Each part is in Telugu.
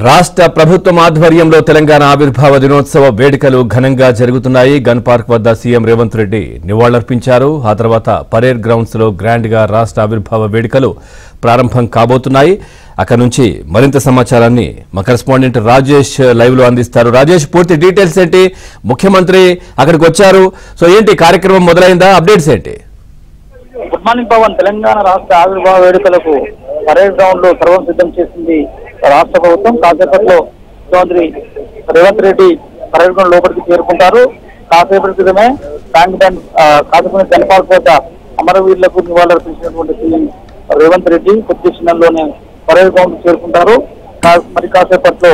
రాష్ట్ర ప్రభుత్వం ఆధ్వర్యంలో తెలంగాణ ఆవిర్భావ దినోత్సవ వేడుకలు ఘనంగా జరుగుతున్నాయి. గన్ పార్క్ వద్ద సీఎం రేవంత్ రెడ్డి నివాళులర్పించారు. ఆ తర్వాత పరేడ్ గ్రౌండ్స్లో గ్రాండ్గా రాష్ట్ర ఆవిర్భావ వేడుకలు ప్రారంభం కాబోతున్నాయి. అక్కడ నుంచి మరింత సమాచారాన్ని మా కరెస్పాండెంట్ రాజేష్ లైవ్లో అందిస్తారు. రాజేష్ పూర్తి డీటెయిల్స్ ఏంటి? ముఖ్యమంత్రి అక్కడికి వచ్చారు. సో ఏంటి కార్యక్రమం మొదలైందా? అప్డేట్స్ ఏంటి? గుడ్ మార్నింగ్ పవన్ తెలంగాణ రాష్ట్ర ఆవిర్భావ వేడుకలకు పరేడ్ గ్రౌండ్లో సర్వం సిద్ధం చేసింది రాష్ట్ర ప్రభుత్వం కాసేపట్లో ముఖ్యమంత్రి రేవంత్ రెడ్డి పర్యటన లోపలికి చేరుకుంటారు. కాసేపటి క్రితమే ట్యాంక్ బండ్ కాసేపటి జనపాల్ అమరవీరులకు నివాళులర్పించినటువంటి సీఎం రేవంత్ రెడ్డి కొద్ది క్షణంలోనే పరేడ్ చేరుకుంటారు. మరి కాసేపట్లో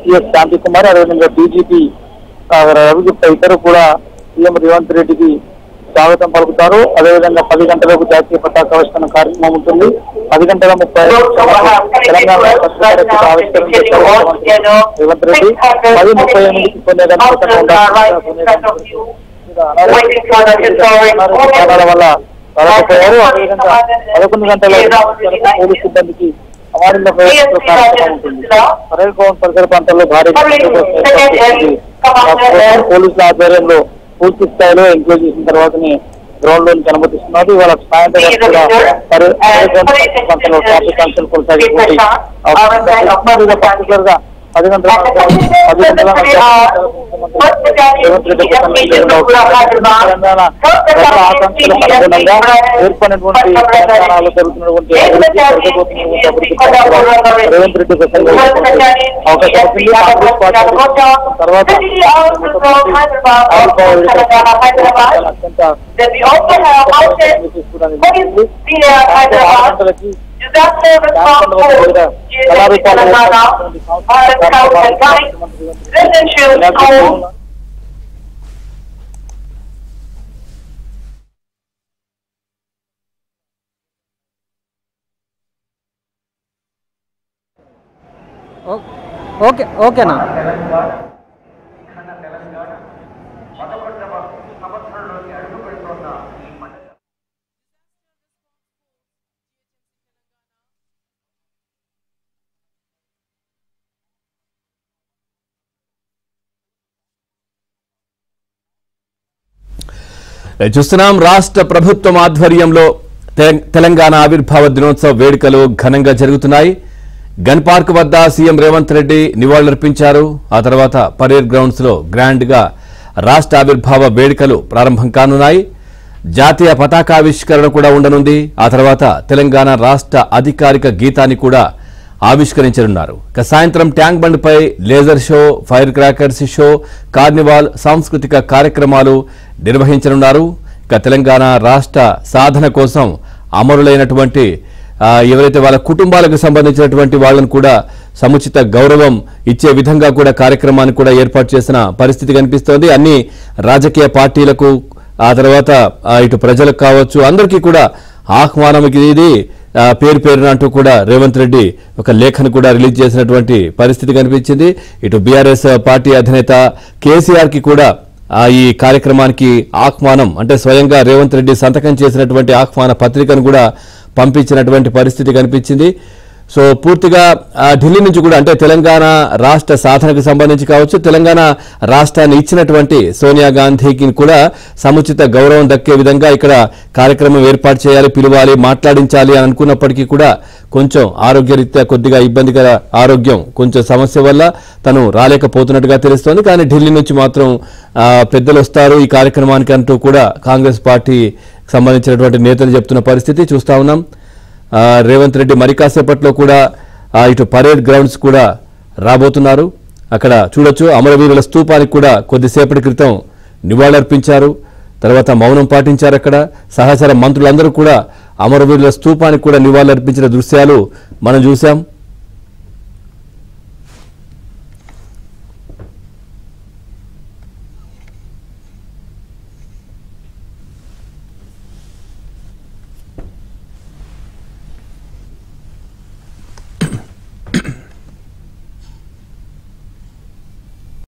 సిఎస్ శాంతి కుమార్ అదేవిధంగా డీజీపీ రవిగుప్త ఇద్దరు కూడా సీఎం రేవంత్ రెడ్డికి స్వాగతం పలుకుతారు అదేవిధంగా పది గంటలకు జాతీయ పతాకావిష్కరణ కార్యక్రమం ఉంటుంది పది గంటల ముప్పై తెలంగాణ ఆవిష్కరణ రేవంత్ రెడ్డి పది ముప్పై ఎనిమిదికి కొన్ని గంటల వల్ల రాకపోయారు అదేవిధంగా పదకొండు గంటల పోలీస్ సిబ్బందికి అవార్డుల ప్రవేశించే కార్యక్రమం ఉంటుంది పరేడ్ భవన్ పరిసర ప్రాంతాల్లో భారీ పోలీసుల ఆధ్వర్యంలో పూర్తి స్థాయిలో ఎంక్వైరీ చేసిన తర్వాతనే గ్రౌండ్ లోనికి అనుమతిస్తున్నారు ఇవాళ సాయంత్రం కూడా ట్రాఫిక్ ఆంక్షలు కొనసాగిపోయి పర్టికులర్గా పది గంటల పది గంటల రేవంత్ రెడ్డి తెలంగాణ ప్రజల ఆకాంక్షలకు అనుగుణంగా ఏర్పడినటువంటి తెలంగాణలో జరుగుతున్నటువంటి అభివృద్ధి, జరగబోతున్నటువంటి అభివృద్ధి పట్ల Revanth Reddy ప్రసంగం అవకాశం ఉంటుంది కాంగ్రెస్ పార్టీ తర్వాత అత్యంత గంటలకి ఓ- ఓకే ఓకేనా చూస్తున్నాం రాష్ట్ర ప్రభుత్వం ఆధ్వర్యంలో తెలంగాణ ఆవిర్భావ దినోత్సవ వేడుకలు ఘనంగా జరుగుతున్నాయి. గన్ పార్క్ వద్ద సీఎం రేవంత్ రెడ్డి నివాళులర్పించారు. ఆ తర్వాత పరేడ్ గ్రౌండ్స్లో గ్రాండ్గా రాష్ట్ర ఆవిర్భావ వేడుకలు ప్రారంభం కానున్నాయి. జాతీయ పతాకావిష్కరణ కూడా ఉండనుంది. ఆ తర్వాత తెలంగాణ రాష్ట్ర అధికారిక గీతాన్ని కూడా ఆవిష్కరించనున్నారు. ఇక సాయంత్రం tank బండ్పై laser show fire crackers show carnival సాంస్కృతిక కార్యక్రమాలు నిర్వహించనున్నారు. ఇక తెలంగాణ రాష్ట్ర సాధన కోసం అమరులైనటువంటి ఎవరైతే వాళ్ళ కుటుంబాలకు సంబంధించినటువంటి వాళ్ళను కూడా సముచిత గౌరవం ఇచ్చే విధంగా కూడా కార్యక్రమాన్ని కూడా ఏర్పాటు చేసిన పరిస్థితి కనిపిస్తోంది. అన్ని రాజకీయ పార్టీలకు ఆ తర్వాత ఇటు ప్రజలకు కావచ్చు అందరికీ కూడా ఆహ్వానం ఇది. పేరు పేరున అంటూ కూడా రేవంత్ రెడ్డి ఒక లేఖను కూడా రిలీజ్ చేసినటువంటి పరిస్థితి కనిపించింది. ఇటు బీఆర్ఎస్ పార్టీ అధినేత కేసీఆర్కి కూడా ఈ కార్యక్రమానికి ఆహ్వానం అంటే స్వయంగా రేవంత్ రెడ్డి సంతకం చేసినటువంటి ఆహ్వాన పత్రికను కూడా పంపించినటువంటి పరిస్థితి కనిపించింది. సో పూర్తిగా ఢిల్లీ నుంచి కూడా అంటే తెలంగాణ రాష్ట్ర సాధనకు సంబంధించి కావచ్చు తెలంగాణ రాష్ట్రాన్ని ఇచ్చినటువంటి సోనియా గాంధీకి కూడా సముచిత గౌరవం దక్కే విధంగా ఇక్కడ కార్యక్రమం ఏర్పాటు చేయాలి పిలవాలి మాట్లాడించాలి అని అనుకున్నప్పటికీ కూడా కొంచెం ఆరోగ్యరీత్యా కొద్దిగా ఇబ్బందికర ఆరోగ్యం కొంచెం సమస్య వల్ల తను రాలేకపోతున్నట్టుగా తెలుస్తోంది. కానీ ఢిల్లీ నుంచి మాత్రం పెద్దలు వస్తారు. ఈ కార్యక్రమానికి అంటూ కూడా కాంగ్రెస్ పార్టీ సంబంధించినటువంటి నేతలు చెప్తున్న పరిస్థితి చూస్తా ఉన్నాం. రేవంత్ రెడ్డి మరి కాసేపట్లో కూడా ఇటు పరేడ్ గ్రౌండ్స్ కూడా రాబోతున్నారు. అక్కడ చూడొచ్చు అమరవీరుల స్తూపానికి కూడా కొద్దిసేపటి క్రితం నివాళులర్పించారు. తర్వాత మౌనం పాటించారు అక్కడ. సహచర మంత్రులందరూ కూడా అమరవీరుల స్తూపానికి కూడా నివాళులర్పించిన దృశ్యాలు మనం చూశాం.